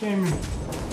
Jamie.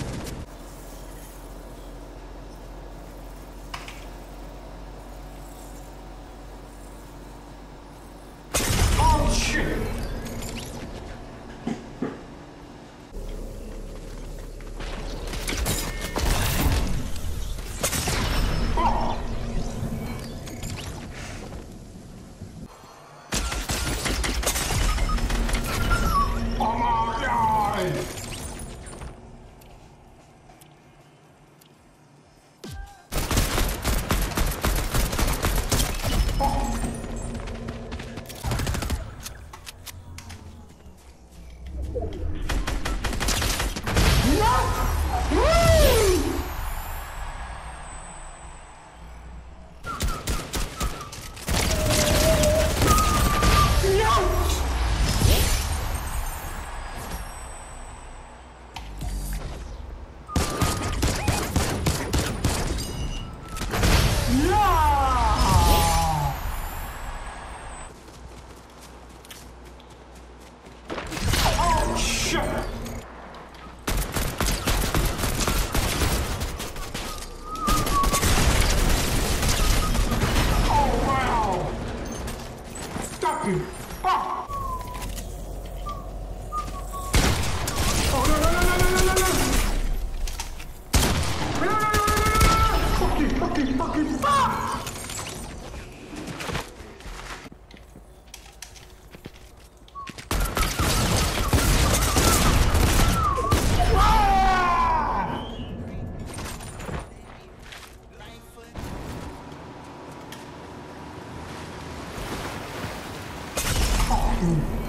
Sure. fucking fuck! Ooh.